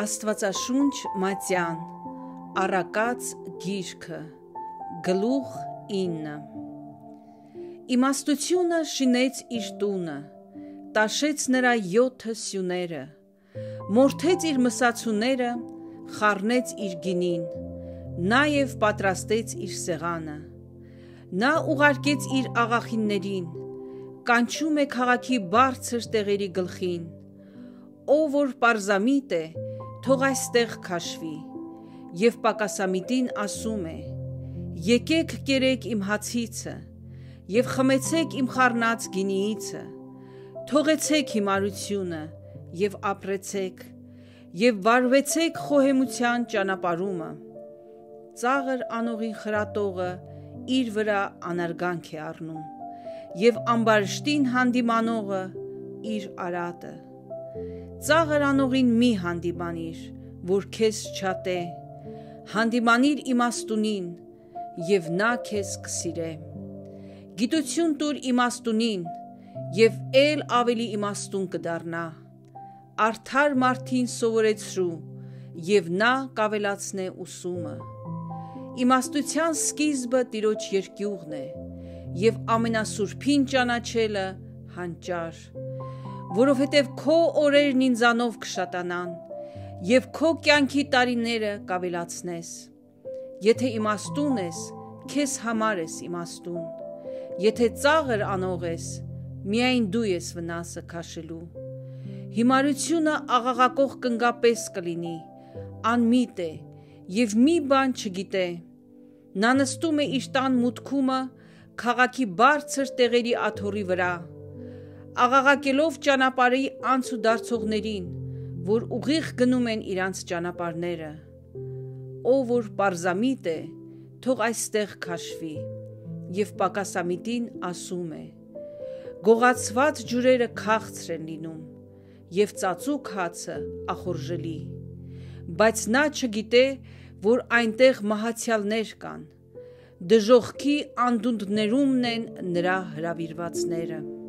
Աստվածաշունչ Մատյան Առակած գիրքը Գլուխ 9 Իմաստությունը շինեց իր տունը տաշեց նրա 7 սյուները մորթեց իր մսացուները խառնեց իր գինին նաև պատրաստեց իր սեղանը նա ուղարկեց իր աղախիններին կանչում է քաղաքի բարձր տեղերի գլխին ով որ պարզամիտ է թող այստեղ քաշվի եւ պակասամիտին ասում է եկեք կերեք իմ հացիցը եւ խմեցեք իմ խառնած գինիիցը թողեցեք հիմարությունը եւ ապրեցեք եւ վարվեցեք խոհեմության ճանապարհումը ծաղր անողին խրատողը իր վրա անարգանք է առնում եւ ամբարշտին հանդիմանողը իր արատը Ծաղր անողին մի հանդիմանիր, որ քեզ չատե, հանդիմանիր իմաստունին, եւ նա քեզ կսիրե։ Գիտություն տուր իմաստունին, եւ ել ավելի իմաստուն կդառնա։ Արթար մարդին սովորեցրու, եւ նա կավելացնե ուսումը։ Իմաստության սկիզբը տիրոջ երկյուղն է, եւ ամենասուրբին ճանաչելը հանճար որովհետև քո օրերն ինձանով կշատանան եւ քո կյանքի տարիները կավելացնես։ Եթե իմաստուն ես, քեզ համար ես իմաստուն։ Եթե ծաղր անող ես, միայն դու ես վնասը քաշելու։ Հիմարությունը աղաղակող կնգապես կլինի, անմիտ է եւ մի բան չգիտե։ Նա նստում է իր տան մուտքումը քաղաքի բարձր տեղերի աթոռի վրա աղաղակելով ճանապարհի անց ու դարձողներին, որ ուղիղ գնում են իրանց ճանապարհները։ Ով որ է, թող այստեղ քաշվի, եւ պակասամիտին ասում է. Գողացված ջուրերը քաղցր են լինում, եւ ծածուկ հացը ախորժելի։ Բայց նա չգիտե, որ այնտեղ մահացյալներ կան։ Դժողքի անդունդներումն են նրա հravirվածները։